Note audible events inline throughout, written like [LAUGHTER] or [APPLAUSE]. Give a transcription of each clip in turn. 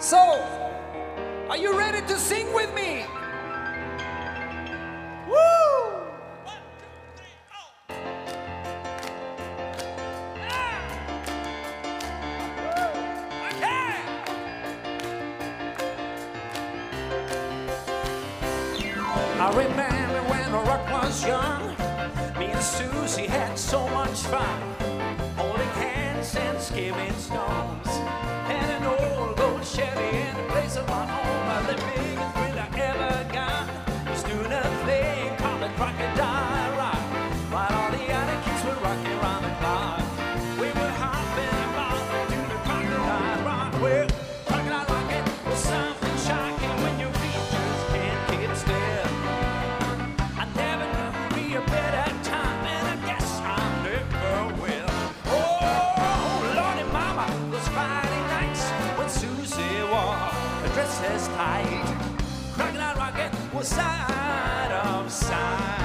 So, are you ready to sing with me? Woo! I remember when rock was young. Me and Susie had so much fun. Holding hands and skipping stones. de mí. his tight. Crocodile Rocket was out of sight.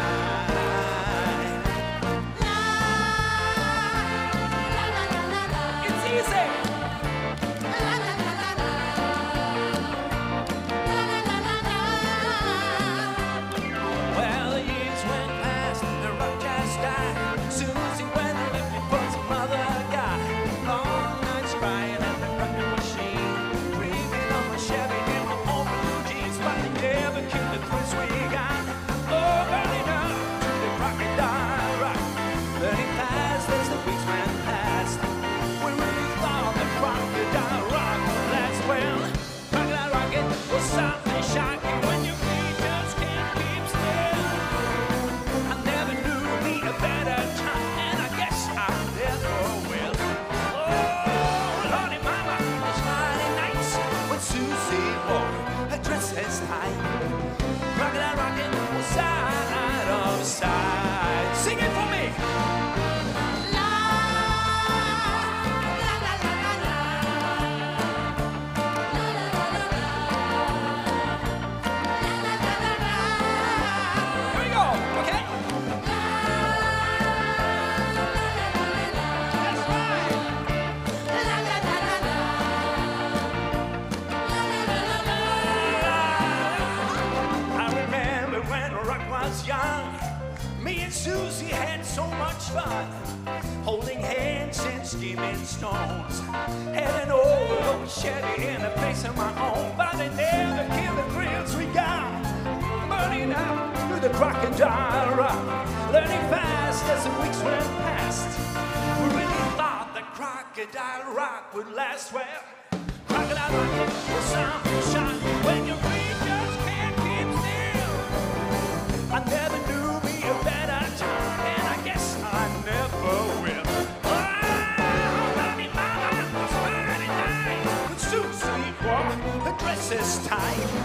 Me and Susie had so much fun, holding hands and skimming stones. Had an old, old Chevy and a place of my own, but I never killed the grills we got. Burning out through the crocodile rock, learning fast as the weeks went past. We really thought the crocodile rock would last well. Crocodile rock was something. time.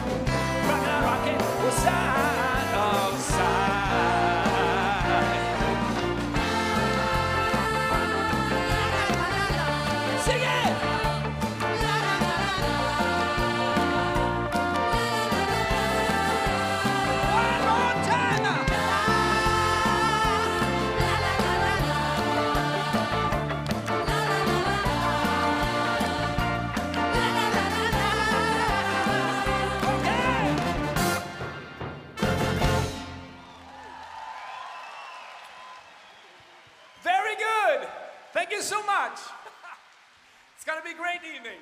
Thank you so much. [LAUGHS] it's going to be a great evening.